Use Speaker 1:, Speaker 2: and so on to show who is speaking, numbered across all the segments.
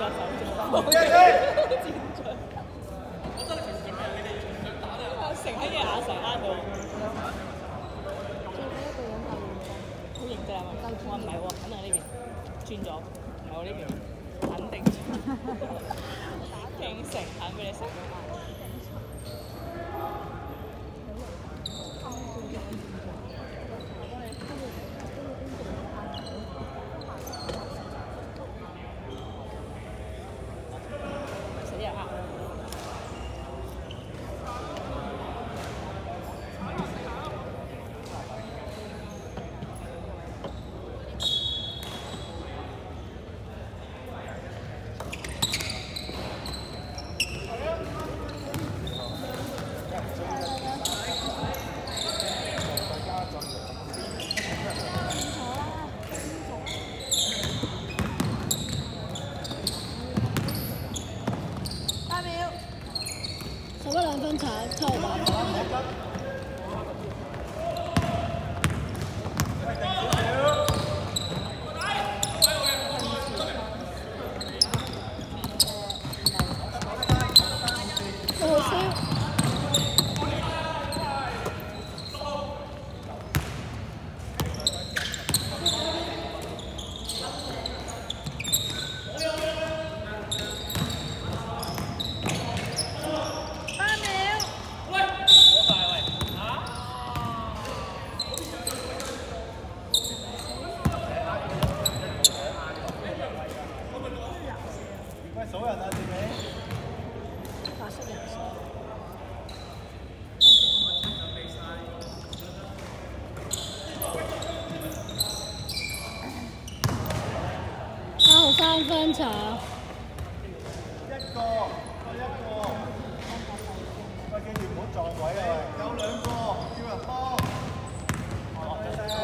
Speaker 1: 個手做，戰進。我真係其實準備你哋全場打咧，成喺嘢眼成啱到。好認真啊！我唔係喎，肯定呢邊轉咗，唔係我呢邊，肯定轉。應承肯俾你食。死人啊！
Speaker 2: 八秒，刚才跳的三分炒。
Speaker 3: 一個，一個。喂，記住唔好撞位啊！喂，有兩個，叫人幫。哦，謝謝。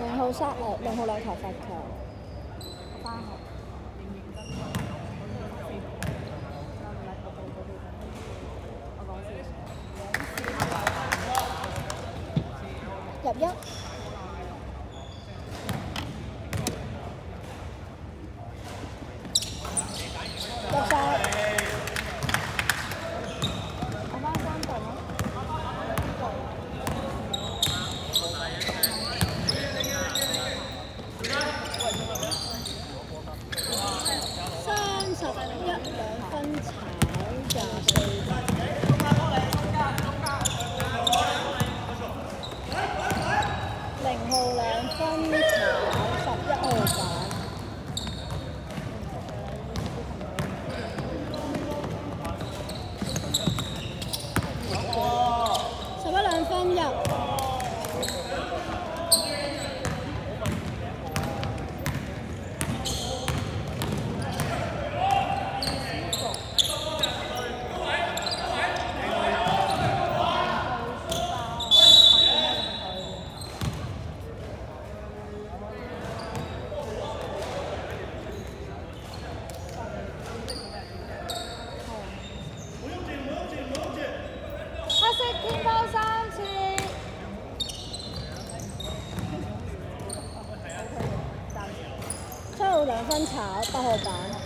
Speaker 2: 零號三誒，零號兩球罰球。入一。入晒。我翻三隊咯。三十一兩分炒廿四分。零號兩分炒十一號板。十一兩分入。黑色天包三次。七號兩分炒，八號板。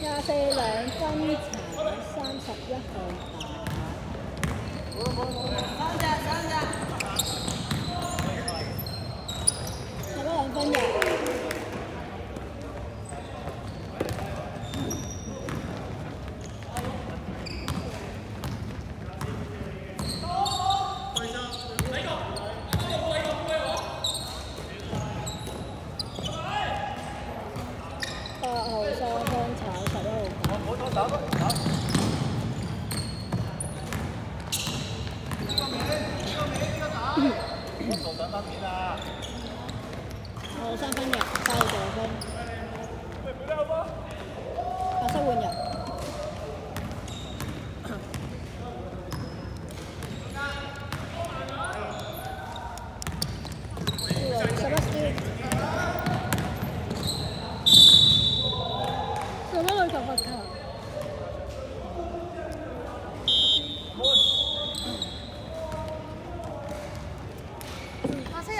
Speaker 2: 廿四兩分茶，三十一號打。
Speaker 4: 나가.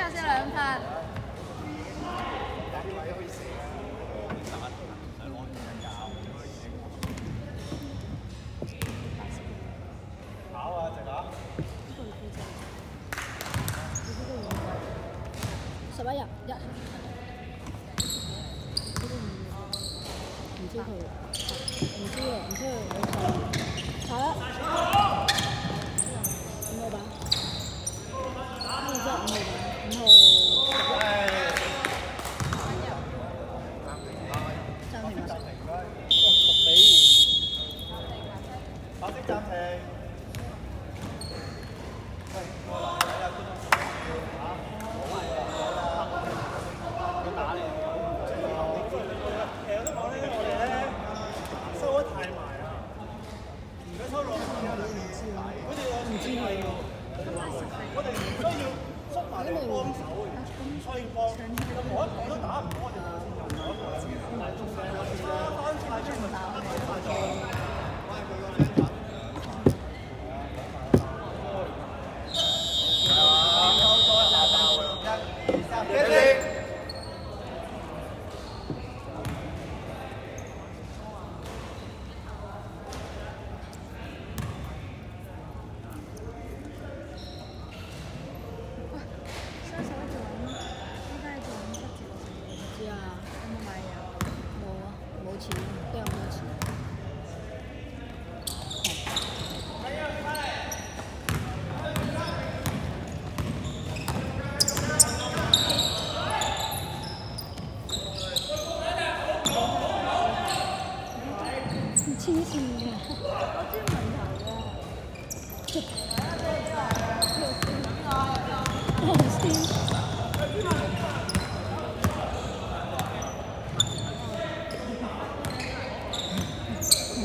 Speaker 4: 有先兩
Speaker 3: 份。
Speaker 2: 十一日，一，唔知佢，唔知啊，唔知佢，
Speaker 3: 好彩，好啦。Right. Oh.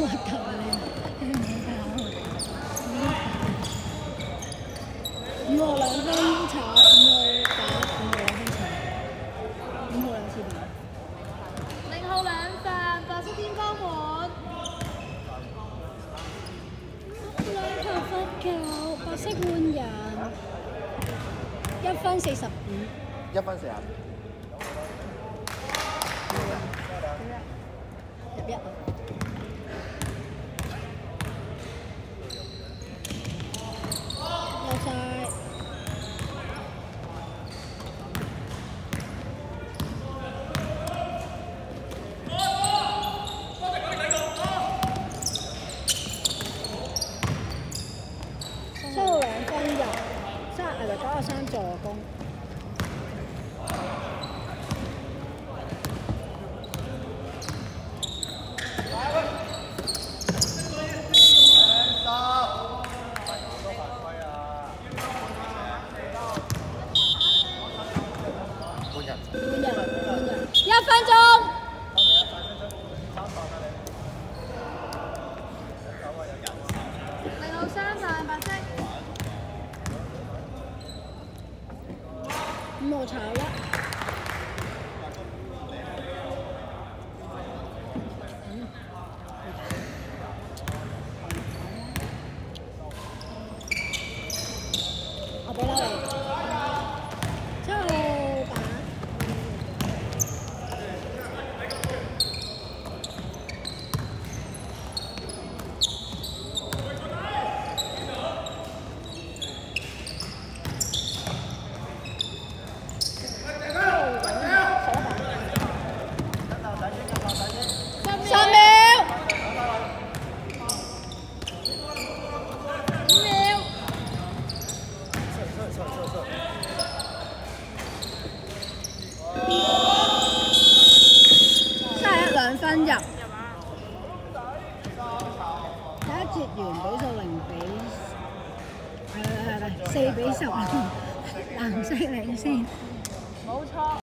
Speaker 3: 我，
Speaker 2: 五號兩分，朝五號兩分，朝五號兩分，朝
Speaker 4: 五號兩分。白色天方門，
Speaker 2: 兩球罰球，白色換人，一分四十五，
Speaker 3: 一分四啊？
Speaker 2: 抹
Speaker 1: 茶了